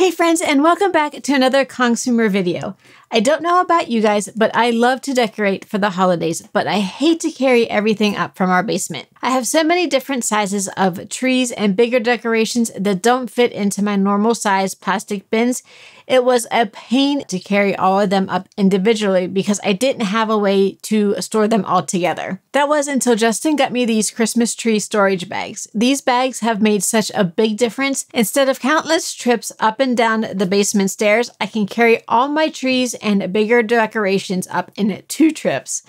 Hey friends, and welcome back to another Kongsumer video. I don't know about you guys, but I love to decorate for the holidays, but I hate to carry everything up from our basement. I have so many different sizes of trees and bigger decorations that don't fit into my normal size plastic bins. It was a pain to carry all of them up individually because I didn't have a way to store them all together. That was until Justin got me these Christmas tree storage bags. These bags have made such a big difference. Instead of countless trips up and down the basement stairs, I can carry all my trees and bigger decorations up in two trips.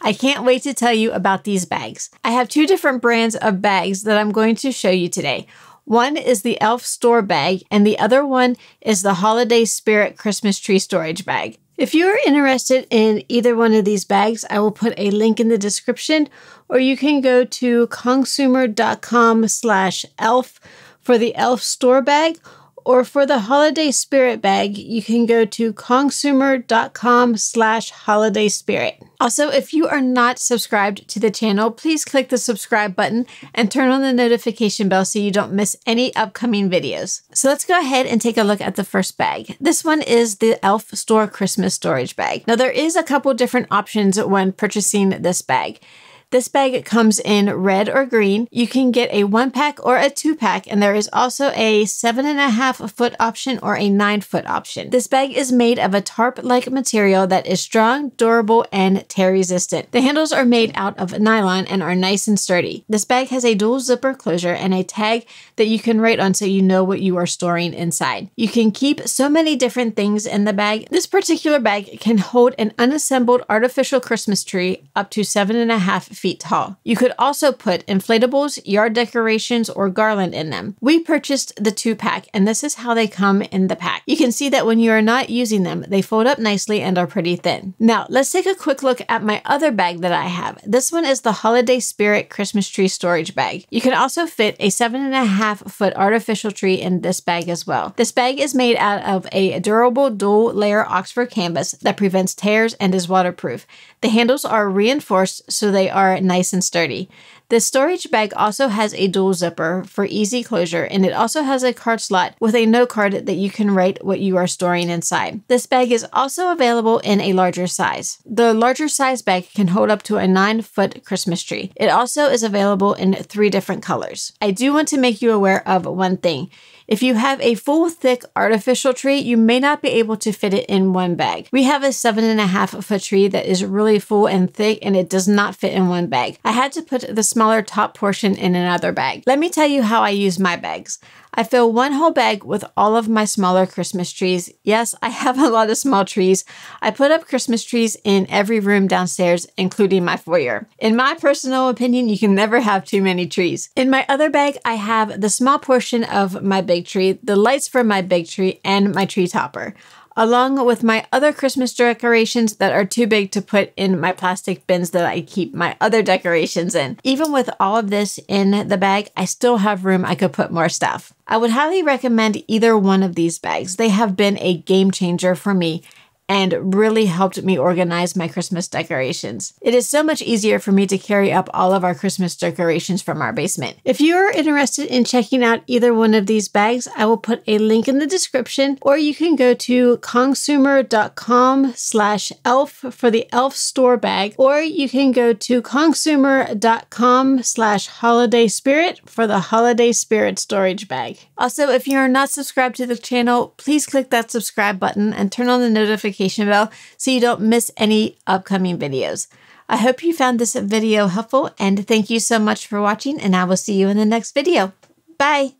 I can't wait to tell you about these bags. I have two different brands of bags that I'm going to show you today. One is the Elf Stor bag, and the other one is the Holiday Spirit Christmas Tree Storage bag. If you are interested in either one of these bags, I will put a link in the description, or you can go to kongsumer.com slash elf for the Elf Stor bag, or for the holiday spirit bag, you can go to kongsumer.com slash holiday spirit. Also, if you are not subscribed to the channel, please click the subscribe button and turn on the notification bell so you don't miss any upcoming videos. So let's go ahead and take a look at the first bag. This one is the Elf Stor Christmas Storage Bag. Now there is a couple different options when purchasing this bag. This bag comes in red or green. You can get a one pack or a two pack, and there is also a seven and a half foot option or a nine foot option. This bag is made of a tarp like material that is strong, durable, and tear resistant. The handles are made out of nylon and are nice and sturdy. This bag has a dual zipper closure and a tag that you can write on so you know what you are storing inside. You can keep so many different things in the bag. This particular bag can hold an unassembled artificial Christmas tree up to seven and a half feet tall. You could also put inflatables, yard decorations, or garland in them. We purchased the two pack, and this is how they come in the pack. You can see that when you are not using them, they fold up nicely and are pretty thin. Now, let's take a quick look at my other bag that I have. This one is the Holiday Spirit Christmas Tree Storage Bag. You can also fit a seven and a half foot artificial tree in this bag as well. This bag is made out of a durable dual layer Oxford canvas that prevents tears and is waterproof. The handles are reinforced so they are nice and sturdy. The storage bag also has a dual zipper for easy closure and it also has a card slot with a note card that you can write what you are storing inside. This bag is also available in a larger size. The larger size bag can hold up to a 9 foot Christmas tree. It also is available in three different colors. I do want to make you aware of one thing. If you have a full thick artificial tree, you may not be able to fit it in one bag. We have a seven and a half foot tree that is really full and thick and it does not fit in one bag. I had to put the smaller top portion in another bag. Let me tell you how I use my bags. I fill one whole bag with all of my smaller Christmas trees. Yes, I have a lot of small trees. I put up Christmas trees in every room downstairs, including my foyer. In my personal opinion, you can never have too many trees. In my other bag, I have the small portion of my big tree, the lights for my big tree, and my tree topper along with my other Christmas decorations that are too big to put in my plastic bins that I keep my other decorations in. Even with all of this in the bag, I still have room I could put more stuff. I would highly recommend either one of these bags. They have been a game changer for me and really helped me organize my Christmas decorations. It is so much easier for me to carry up all of our Christmas decorations from our basement. If you are interested in checking out either one of these bags, I will put a link in the description, or you can go to kongsumer.com slash elf for the elf stor bag, or you can go to kongsumer.com slash holiday spirit for the holiday spirit storage bag. Also, if you are not subscribed to the channel, please click that subscribe button and turn on the notification notification bell so you don't miss any upcoming videos. I hope you found this video helpful and thank you so much for watching and I will see you in the next video. Bye!